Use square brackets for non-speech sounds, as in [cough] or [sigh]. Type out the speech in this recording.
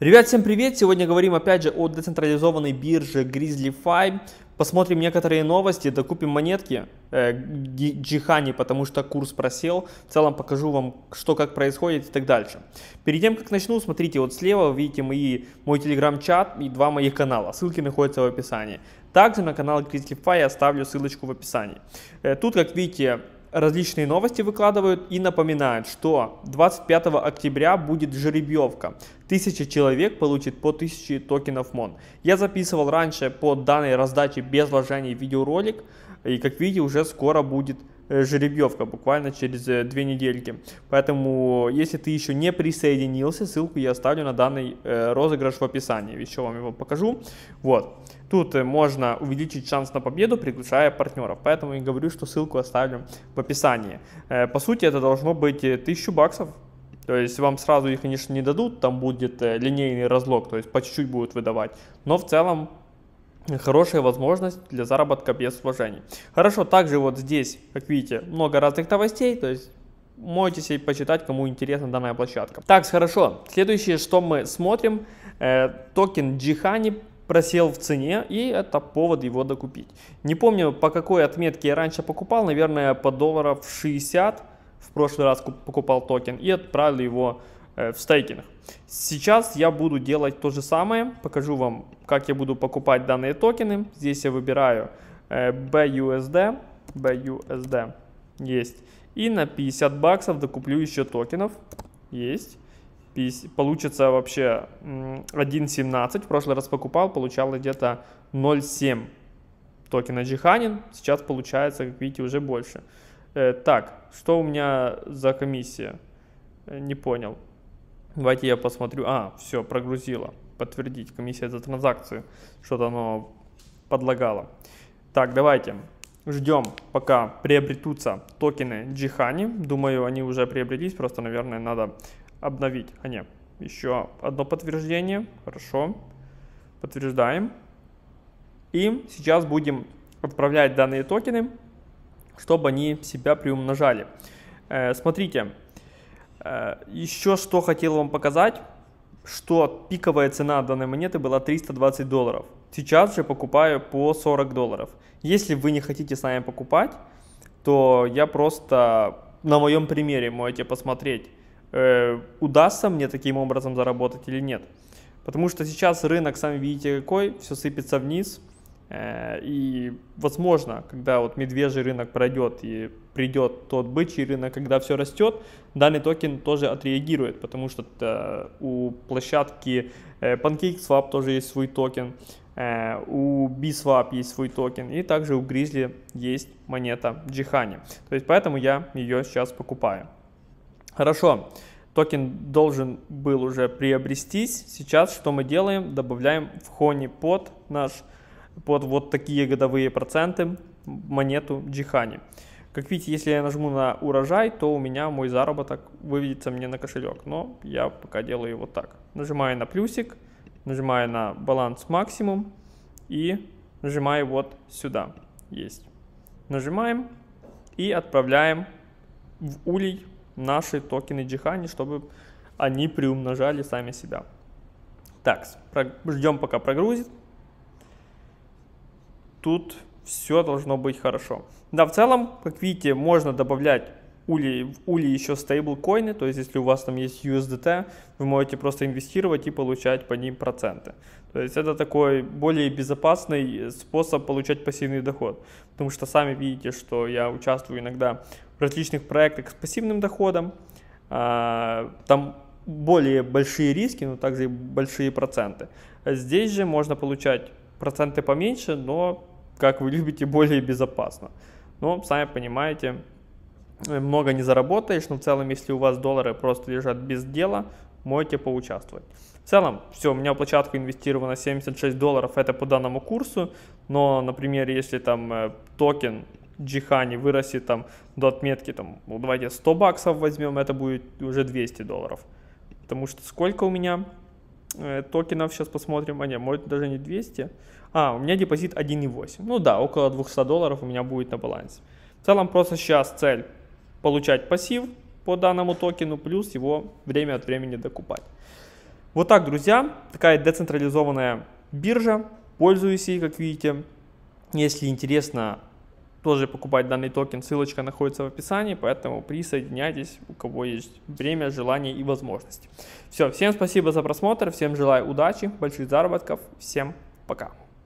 Ребят, всем привет! Сегодня говорим опять же о децентрализованной бирже Grizzly Посмотрим некоторые новости, докупим монетки э, Джихани, потому что курс просел. В целом покажу вам, что как происходит и так дальше. Перед тем, как начну, смотрите, вот слева вы видите мои, мой телеграм-чат и два моих канала. Ссылки находятся в описании. Также на канал Grizzly я оставлю ссылочку в описании. Э, тут, как видите, различные новости выкладывают и напоминают, что 25 октября будет жеребьевка. Тысяча человек получит по 1000 токенов МОН. Я записывал раньше по данной раздаче без вложений видеоролик. И как видите, уже скоро будет жеребьевка буквально через э, две недельки. Поэтому, если ты еще не присоединился, ссылку я оставлю на данный э, розыгрыш в описании. Еще вам его покажу. Вот. Тут можно увеличить шанс на победу, приглашая партнеров. Поэтому я говорю, что ссылку оставлю в описании. По сути, это должно быть 1000 баксов. То есть вам сразу их, конечно, не дадут, там будет линейный разлог, то есть по чуть-чуть будут выдавать. Но в целом хорошая возможность для заработка без вложений. Хорошо, также вот здесь, как видите, много разных новостей, то есть можете себе почитать, кому интересна данная площадка. Так, хорошо. Следующее, что мы смотрим, э, токен Джихани просел в цене, и это повод его докупить. Не помню, по какой отметке я раньше покупал, наверное, по долларов 60 в прошлый раз покупал токен и отправил его в стейкинг. Сейчас я буду делать то же самое. Покажу вам, как я буду покупать данные токены. Здесь я выбираю э, BUSD. BUSD есть. И на 50 баксов докуплю еще токенов. Есть. Получится вообще 1.17. В прошлый раз покупал, получал где-то 0.7 токена Джиханин. Сейчас получается, как видите, уже больше. Э, так, что у меня за комиссия? Не понял. Давайте я посмотрю. А, все, прогрузило. Подтвердить. Комиссия за транзакцию. Что-то оно подлагало. Так, давайте. Ждем, пока приобретутся токены Джихани. Думаю, они уже приобрелись. Просто, наверное, надо обновить. А нет, еще одно подтверждение. Хорошо. Подтверждаем. И сейчас будем отправлять данные токены, чтобы они себя приумножали. Э, смотрите, Еще что хотел вам показать, что пиковая цена данной монеты была 320 долларов. Сейчас же покупаю по 40 долларов. Если вы не хотите с нами покупать, то я просто на моем примере можете посмотреть, э, удастся мне таким образом заработать или нет. Потому что сейчас рынок, сами видите какой, все сыпется вниз. Э, и возможно, когда вот медвежий рынок пройдет и придет тот бычий рынок, когда все растет, данный токен тоже отреагирует, потому что э, у площадки э, PancakeSwap тоже есть свой токен, у Biswap есть свой токен, и также у Grizzly есть монета GHNY. То есть поэтому я ее сейчас покупаю. Хорошо, токен должен был уже приобрестись. Сейчас что мы делаем? Добавляем в Honey под наш под вот такие годовые проценты монету Джихани. Как видите, если я нажму на урожай, то у меня мой заработок выведется мне на кошелек. Но я пока делаю вот так. Нажимаю на плюсик, нажимаю на баланс максимум и нажимаю вот сюда. Есть. Нажимаем и отправляем в улей наши токены Джихани, чтобы они приумножали сами себя. Так, ждем пока прогрузит тут все должно быть хорошо. Да, в целом, как видите, можно добавлять ули, в ули еще стейблкоины, то есть если у вас там есть USDT, вы можете просто инвестировать и получать по ним проценты. То есть это такой более безопасный способ получать пассивный доход. Потому что сами видите, что я участвую иногда в различных проектах с пассивным доходом. А, там более большие риски, но также и большие проценты. А здесь же можно получать проценты поменьше, но, как вы [laughs] любите, более безопасно. Но, сами понимаете, много не заработаешь, но в целом, если у вас доллары просто лежат без дела, можете поучаствовать. В целом, все, у меня в площадку инвестировано 76 долларов, это по данному курсу, но, например, если там э, токен GHNY вырастет там до отметки, там, ну, давайте 100 баксов возьмем, это будет уже 200 долларов. Потому что сколько у меня Э, токенов, сейчас посмотрим, а нет, может даже не 200. А, у меня депозит 1,8. Ну да, около 200 долларов у меня будет на балансе. В целом просто сейчас цель получать пассив по данному токену, плюс его время от времени докупать. Вот так, друзья, такая децентрализованная биржа. Пользуюсь ей, как видите. Если интересно тоже покупать данный токен, ссылочка находится в описании, поэтому присоединяйтесь, у кого есть время, желание и возможность. Все, всем спасибо за просмотр, всем желаю удачи, больших заработков, всем пока.